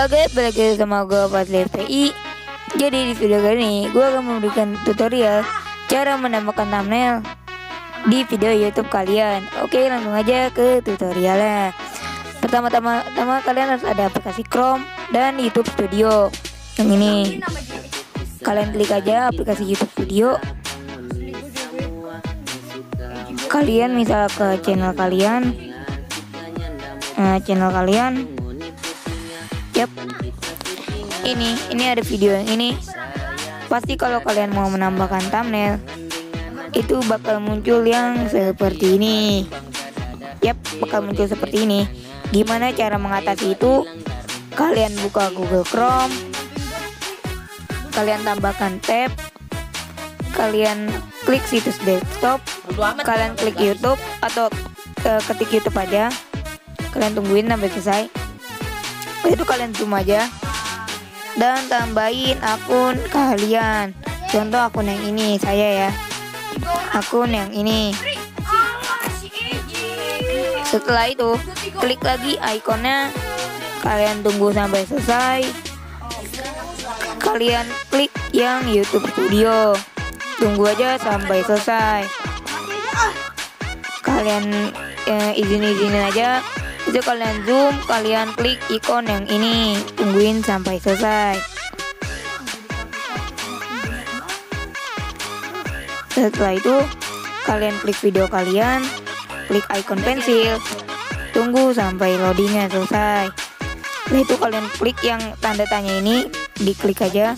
Guys, balik lagi sama gue Fadli FPI Jadi di video kali ini gue akan memberikan tutorial Cara menambahkan thumbnail di video youtube kalian. Oke langsung aja ke tutorialnya. Pertama-tama tama kalian harus ada aplikasi Chrome dan YouTube Studio. Yang ini. Kalian klik aja aplikasi YouTube Studio. Kalian misal ke channel kalian. Nah, Channel kalian Yap. Ini, ini ada video yang ini. Pasti kalau kalian mau menambahkan thumbnail Itu bakal muncul yang seperti ini. Yap, bakal muncul seperti ini. Gimana cara mengatasi itu? Kalian buka Google Chrome. Kalian tambahkan tab. Kalian klik situs desktop. Kalian klik YouTube Atau uh, ketik YouTube aja. Kalian tungguin sampai selesai itu kalian zoom aja. Dan tambahin akun kalian. Contoh akun yang ini saya ya. Akun yang ini. Setelah itu klik lagi ikonnya. Kalian tunggu sampai selesai. Kalian klik yang YouTube Studio. Tunggu aja sampai selesai. Kalian eh, izin-izinin aja itu kalian zoom kalian klik ikon yang ini. Tungguin sampai selesai. Setelah itu kalian klik video kalian klik ikon pensil. Tunggu sampai loadingnya selesai. Setelah itu kalian klik yang tanda tanya ini diklik aja.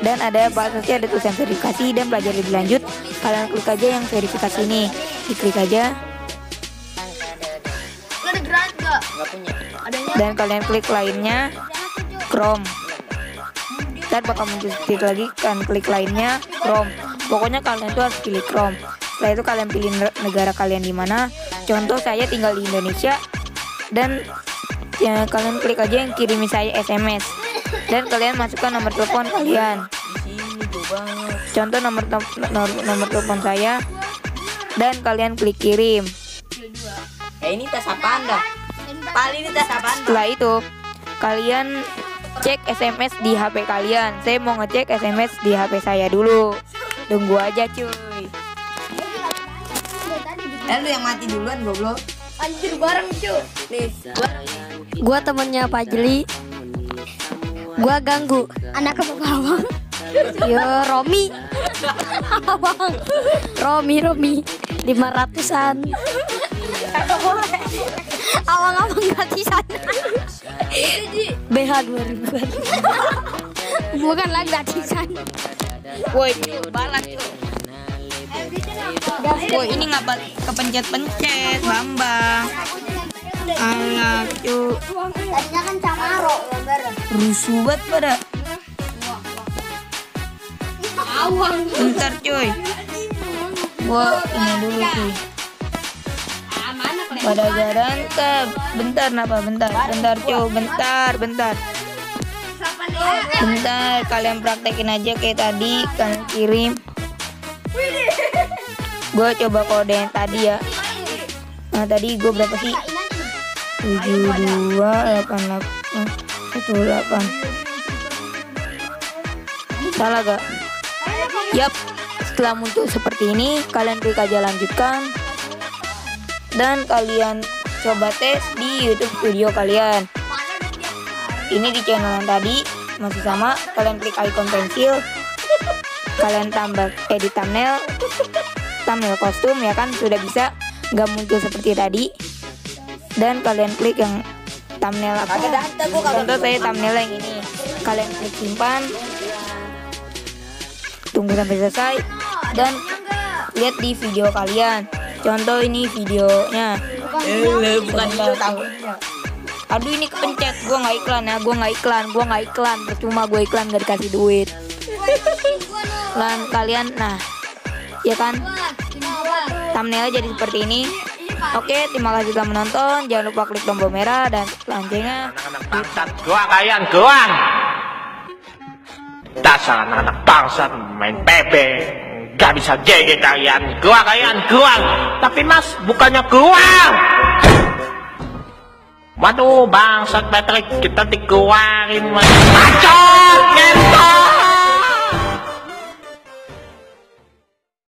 Dan ada batasnya ada tulisan verifikasi dan belajar lebih lanjut. Kalian klik aja yang verifikasi ini. Diklik aja dan kalian klik lainnya Chrome. Dan bakal muncul seperti lagi kan klik lainnya Chrome. Pokoknya kalian tuh harus pilih Chrome. Setelah itu kalian pilih negara kalian di mana. Contoh saya tinggal di Indonesia. Dan ya kalian klik aja yang kirimi saya SMS dan kalian masukkan nomor telepon kalian. Contoh nomor nomor, nomor telepon saya. Dan kalian klik kirim. Eh ini tas apaan dah paling apaan setelah itu kalian cek SMS di HP kalian. Saya mau ngecek SMS di HP saya dulu. Tunggu aja cuy. Eh lu yang mati duluan goblok. Anjir bareng cuy. Nih Gua temennya Pak Jeli. Gua ganggu. Anak apa bawang. Ya Romi. Abang Romi Romi. 500an Awang-awang gratisan BH 2000an Bukan lah gratisan. Woi balas woi ini bal- kepencet-pencet bambang alah cuy Tadinya kan Camaro rusuh banget pada. Awang bentar cuy. Gua ini dulu cuy pada garanta bentar napa? Bentar. Bentar cuy bentar bentar. Bentar kalian praktekin aja kayak tadi. Kalian kirim. Gue coba kode yang tadi ya. Nah tadi gue berapa sih? tujuh dua delapan delapan satu delapan. Salah gak? Yap, setelah muncul seperti ini, kalian klik aja lanjutkan. Dan kalian coba tes di YouTube Studio kalian. Ini di channel yang tadi masih sama, kalian klik icon pensil. Kalian tambah edit thumbnail. Thumbnail kostum ya kan sudah bisa nggak muncul seperti tadi. Dan kalian klik yang thumbnail apa? Contoh saya thumbnail yang ini. Kalian klik simpan, tunggu sampai selesai dan lihat di video kalian contoh ini videonya. Eh bukan itu tahu aduh ini kepencet. Gua nggak iklan ya. Gua nggak iklan. Gua nggak iklan. Percuma gua iklan gak dikasih duit. Dan kalian nah. Ya kan? Thumbnail jadi seperti ini. Oke, terima kasih telah menonton. Jangan lupa klik tombol merah dan loncengnya. bangsat gua kalian gua dasar anak-anak bangsat main PB gak bisa GG kalian gua kalian gua tapi mas bukannya gua Waduh, bangsat Patrick, kita dikeluarin. Bacot, ngentot!